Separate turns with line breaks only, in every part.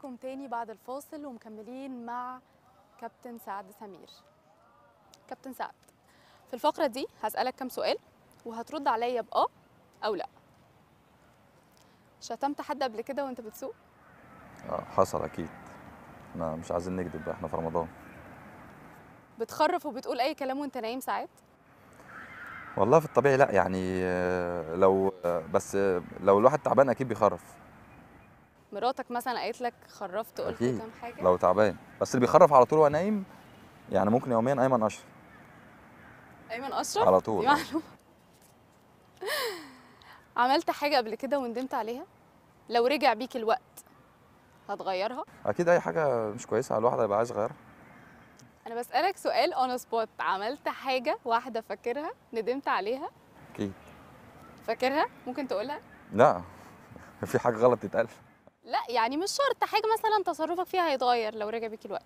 لكم تاني بعد الفاصل ومكملين مع كابتن سعد سمير. كابتن سعد في الفقرة دي هسألك كام سؤال وهترد عليا بآه أو لأ. شتمت حد قبل كده وأنت بتسوق؟
آه، حصل أكيد. إحنا مش عايزين نكذب إحنا في رمضان.
بتخرف وبتقول أي كلام وأنت نايم ساعات؟
والله في الطبيعي لأ يعني آه، لو آه، بس لو الواحد تعبان أكيد بيخرف.
مراتك مثلا قالت لك خرفت قلت. كام حاجة؟
لو تعبان. بس اللي بيخرف على طول وهو نايم يعني ممكن يوميا أيمن أشرف.
أيمن أشرف؟
على طول
معلومة. عملت حاجة قبل كده وندمت عليها؟ لو رجع بيك الوقت هتغيرها؟
أكيد أي حاجة مش كويسة الواحد هيبقى عايز يغيرها.
أنا بسألك سؤال on spot عملت حاجة واحدة فاكرها ندمت عليها؟
أكيد.
فاكرها؟ ممكن تقولها؟
لا. في حاجة غلط تتقال.
لا يعني مش شرط. حاجة مثلا تصرفك فيها هيتغير لو رجع بيك الوقت.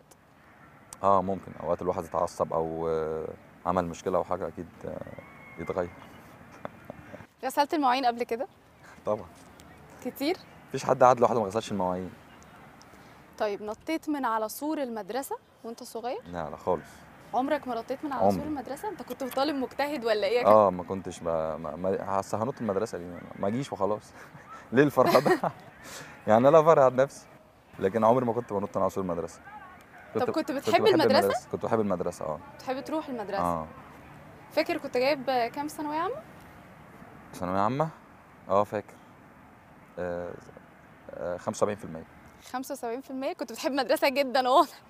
آه ممكن. أوقات الواحد يتعصب أو آه، عمل مشكلة أو حاجة أكيد آه، يتغير.
غسلت المواعين قبل كده؟
طبعا.
كتير؟
مفيش حد قعد لوحده ما غسلش المواعين.
طيب نطيت من على سور المدرسة وأنت صغير؟
لا لا خالص.
عمرك ما نطيت من على
عمري.
سور المدرسة؟ أنت كنت طالب مجتهد ولا إيه
آه ما كنتش ب... ما... ما... هنط المدرسة دي ما اجيش وخلاص. ليه الفرهده يعني أنا فرهد نفسي لكن عمري ما كنت بنط من على سور المدرسة.
طب كنت بتحب
بحب
المدرسة؟
كنت بحب المدرسة آه.
بتحب تروح المدرسة؟
آه.
فاكر كنت جايب كام ثانوية عامة؟
ثانوية عامة؟ آه فاكر. آه... آه 75%
75% كنت بتحب المدرسة جدا واضح.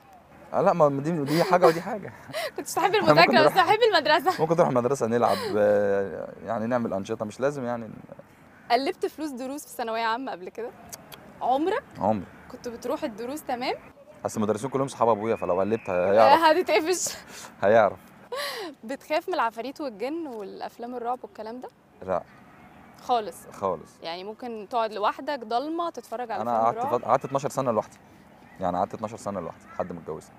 آه لا ما دي دي حاجة ودي حاجة.
كنت بتحب المذاكرة بس بحب المدرسة.
ممكن نروح المدرسة نلعب آه، يعني نعمل أنشطة مش لازم يعني
قلبت فلوس دروس في ثانوية عامة قبل كده؟ عمرك؟
عمري.
كنت بتروح الدروس تمام؟
أصل المدرسين كلهم صحاب أبويا فلو قلبت هيعرف.
هتتقفش.
هيعرف.
بتخاف من العفاريت والجن والأفلام الرعب والكلام ده؟
لا.
خالص.
خالص.
يعني ممكن تقعد لوحدك ضلمة تتفرج على أنا
قعدت قعدت 12 سنة لوحدي. يعني قعدت 12 سنة لوحدي لحد ما اتجوزت.